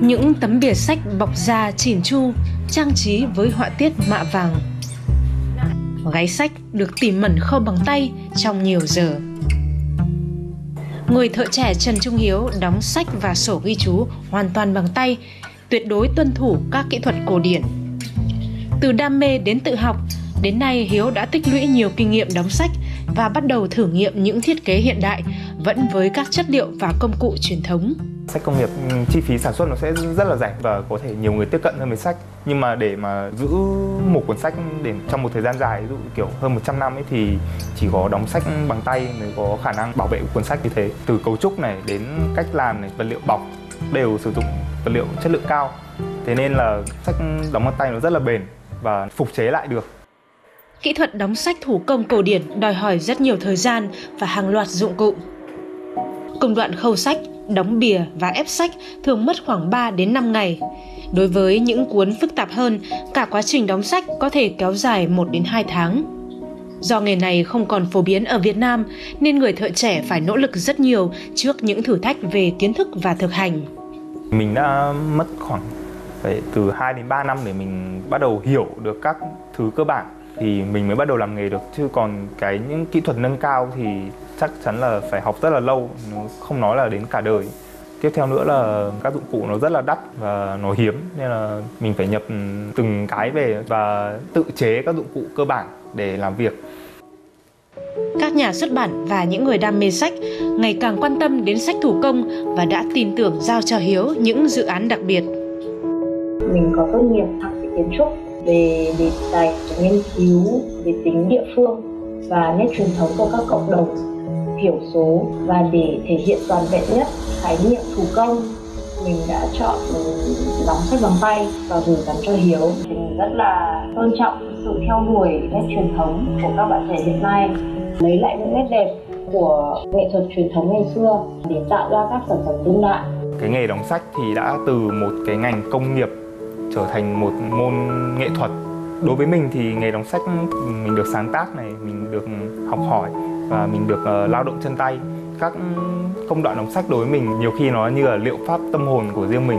Những tấm bìa sách bọc da chỉn chu, trang trí với họa tiết mạ vàng. Gáy sách được tỉ mẩn khâu bằng tay trong nhiều giờ. Người thợ trẻ Trần Trung Hiếu đóng sách và sổ ghi chú hoàn toàn bằng tay, tuyệt đối tuân thủ các kỹ thuật cổ điển. Từ đam mê đến tự học, đến nay Hiếu đã tích lũy nhiều kinh nghiệm đóng sách và bắt đầu thử nghiệm những thiết kế hiện đại vẫn với các chất liệu và công cụ truyền thống. Sách công nghiệp. Ừ, chi phí sản xuất nó sẽ rất là rẻ và có thể nhiều người tiếp cận hơn với sách. Nhưng mà để mà giữ một cuốn sách để trong một thời gian dài ví dụ kiểu hơn 100 năm ấy thì chỉ có đóng sách bằng tay mới có khả năng bảo vệ cuốn sách như thế. Từ cấu trúc này đến cách làm này vật liệu bọc đều sử dụng vật liệu chất lượng cao. Thế nên là sách đóng bằng tay nó rất là bền và phục chế lại được. Kỹ thuật đóng sách thủ công cổ điển đòi hỏi rất nhiều thời gian và hàng loạt dụng cụ. Công đoạn khâu sách, đóng bìa và ép sách thường mất khoảng 3 đến 5 ngày. Đối với những cuốn phức tạp hơn, cả quá trình đóng sách có thể kéo dài 1 đến 2 tháng. Do nghề này không còn phổ biến ở Việt Nam nên người thợ trẻ phải nỗ lực rất nhiều trước những thử thách về kiến thức và thực hành. Mình đã mất khoảng phải từ 2 đến 3 năm để mình bắt đầu hiểu được các thứ cơ bản thì mình mới bắt đầu làm nghề được. Chứ còn cái những kỹ thuật nâng cao thì chắc chắn là phải học rất là lâu không nói là đến cả đời. Tiếp theo nữa là các dụng cụ nó rất là đắt và nó hiếm nên là mình phải nhập từng cái về và tự chế các dụng cụ cơ bản để làm việc. Các nhà xuất bản và những người đam mê sách ngày càng quan tâm đến sách thủ công và đã tin tưởng giao cho Hiếu những dự án đặc biệt. Mình có tốt nghiệp thạc sĩ kiến trúc về đề tài nghiên cứu về tính địa phương và nét truyền thống của các cộng đồng thiểu số và để thể hiện toàn vẹn nhất khái niệm thủ công mình đã chọn đóng sách bằng tay và gửi gắm cho Hiếu. Mình rất là tôn trọng sự theo đuổi nét truyền thống của các bạn trẻ hiện nay, lấy lại những nét đẹp của nghệ thuật truyền thống ngày xưa để tạo ra các sản phẩm đương đại. Cái nghề đóng sách thì đã từ một cái ngành công nghiệp trở thành một môn nghệ thuật. Đối với mình thì nghề đóng sách mình được sáng tác này mình được học hỏi và mình được uh, lao động chân tay. Các công đoạn đóng sách đối với mình nhiều khi nó như là liệu pháp tâm hồn của riêng mình.